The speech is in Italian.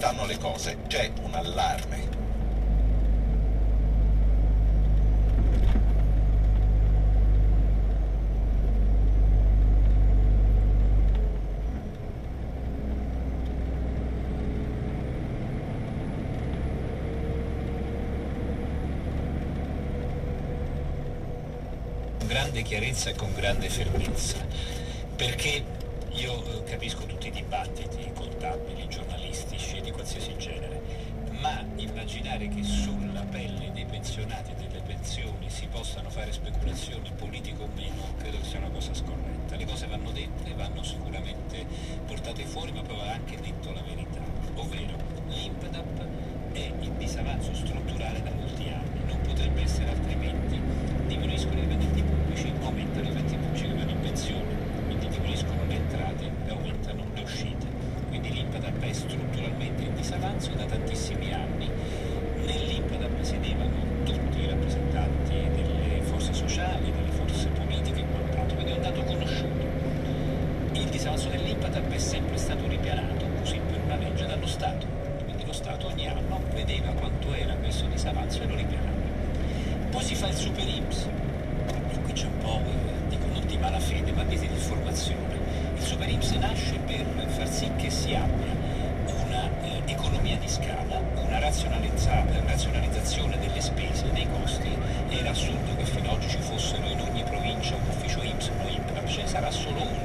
stanno le cose? C'è un allarme. con grande chiarezza e con grande fermezza, perché io eh, capisco tutti i dibattiti contabili, giornalistici e di qualsiasi genere, ma immaginare che sulla pelle dei pensionati e delle pensioni si possano fare speculazioni politiche o meno, credo che sia una cosa scorretta. Le cose vanno dette, vanno sicuramente portate fuori, ma poi va anche detto la verità, ovvero l'IMPDAP è in disavanzo strutturale da molti anni, non potrebbe essere altrimenti. Diminuiscono i dipendenti pubblici, aumentano i dipendenti pubblici che vanno in pensione, quindi diminuiscono le entrate e aumentano le uscite. Quindi l'IMPDAP è strutturalmente disavanzo da tantissimi anni. Nell'IMPDAP sedevano tutti i rappresentanti delle forze sociali, delle forze politiche e quant'altro, quindi è un dato conosciuto. Il disavanzo dell'IMPDAP è sempre stato ripianato, così per una legge, dallo Stato. Quindi lo Stato ogni anno vedeva quanto era questo disavanzo e lo ripianava. Poi si fa il super IMSS, e qui c'è un po', eh, dico non di malafede, ma di informazione. Il super IMSS nasce per far sì che si scala, una razionalizzata razionalizzazione delle spese dei costi era assurdo che fino ad oggi ci fossero in ogni provincia un ufficio Y uno INPRAP, ce ne sarà solo uno.